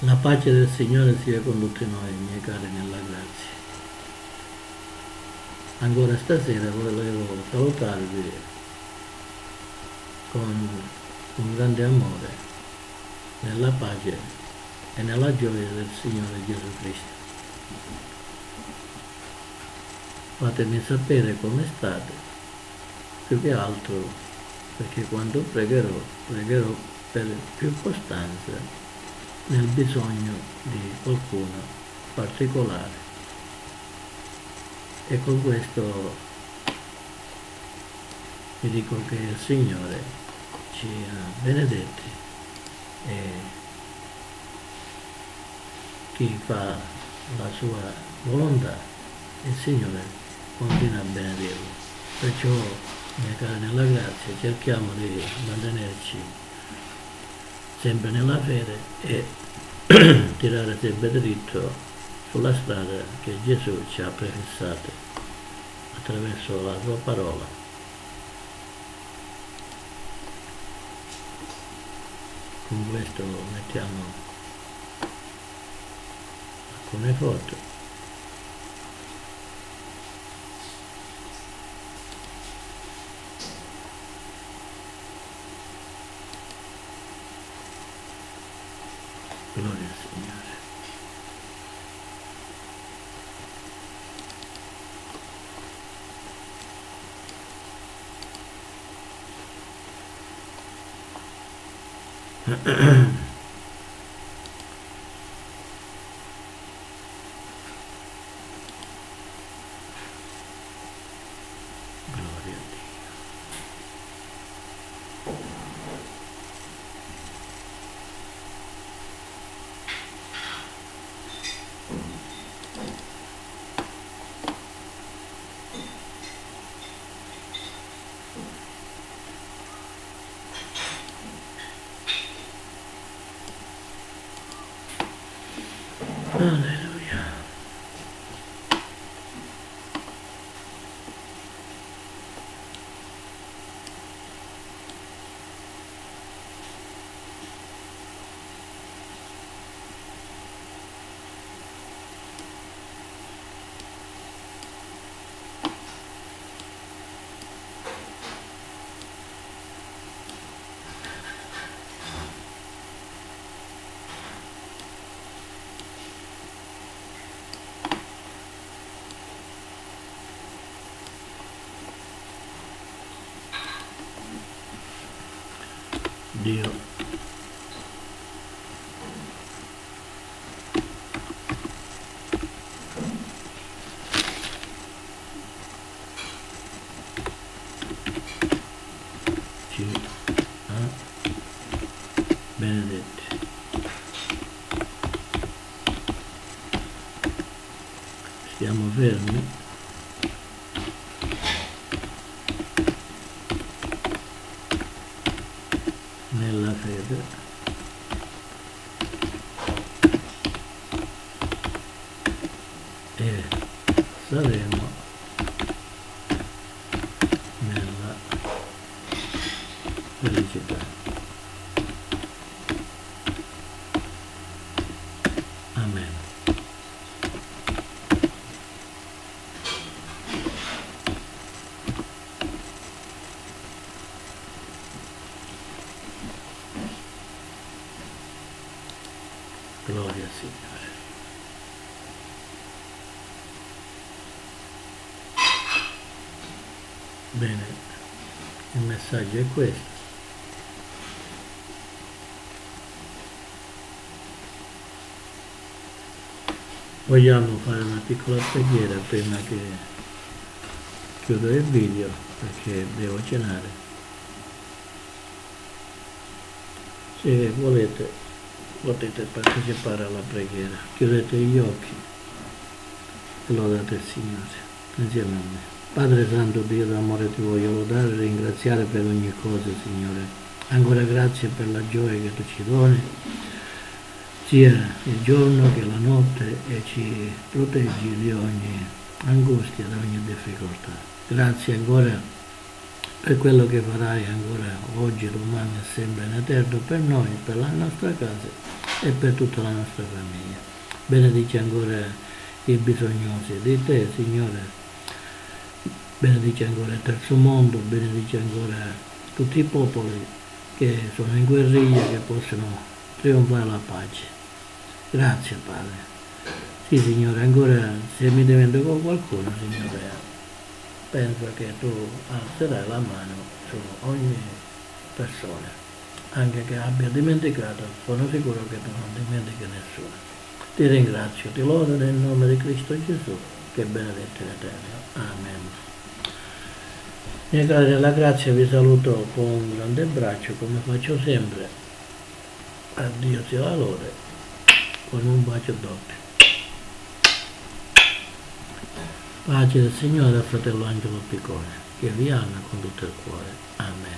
La pace del Signore sia con tutti noi, miei cari, nella grazia. Ancora stasera volevo salutarvi con un grande amore, nella pace e nella gioia del Signore Gesù Cristo. Fatemi sapere come state, più che altro perché quando pregherò, pregherò per più costanza nel bisogno di qualcuno particolare. E con questo vi dico che il Signore ci ha benedetti e chi fa la sua volontà, il Signore continua a benedirlo. Perciò, miei cari nella grazia, cerchiamo di mantenerci sempre nella fede e tirare sempre dritto sulla strada che Gesù ci ha prefissate attraverso la sua parola. Con questo mettiamo alcune foto. Gloria Signore. Gloria a Dio. Ci ha benedetti. Stiamo fermi. Nella fede e saremo nella felicità. Amen. Gloria Signore. Bene, il messaggio è questo. Vogliamo fare una piccola preghiera prima che chiudo il video perché devo cenare. Se volete potete partecipare alla preghiera. Chiudete gli occhi e lodate il Signore insieme a me. Padre Santo, Dio d'amore, ti voglio lodare e ringraziare per ogni cosa, Signore. Ancora grazie per la gioia che tu ci doni, sia il giorno che la notte e ci proteggi di ogni angustia, da ogni difficoltà. Grazie ancora per quello che farai ancora oggi, domani e sempre in eterno per noi, per la nostra casa e per tutta la nostra famiglia. Benedici ancora i bisognosi di te, Signore. Benedici ancora il terzo mondo, benedici ancora tutti i popoli che sono in guerriglia, che possono trionfare la pace. Grazie Padre. Sì Signore, ancora se mi divento con qualcuno, Signore, penso che tu alzerai la mano su ogni persona, anche che abbia dimenticato, sono sicuro che tu non dimentichi nessuno. Ti ringrazio, ti lodo nel nome di Cristo Gesù, che benedetto in eterno. Amen. Miei cari della grazia vi saluto con un grande abbraccio come faccio sempre. A Dio sia la lode, con un bacio doppio. Pace del Signore fratello Angelo Piccone, che vi ama con tutto il cuore. Amen.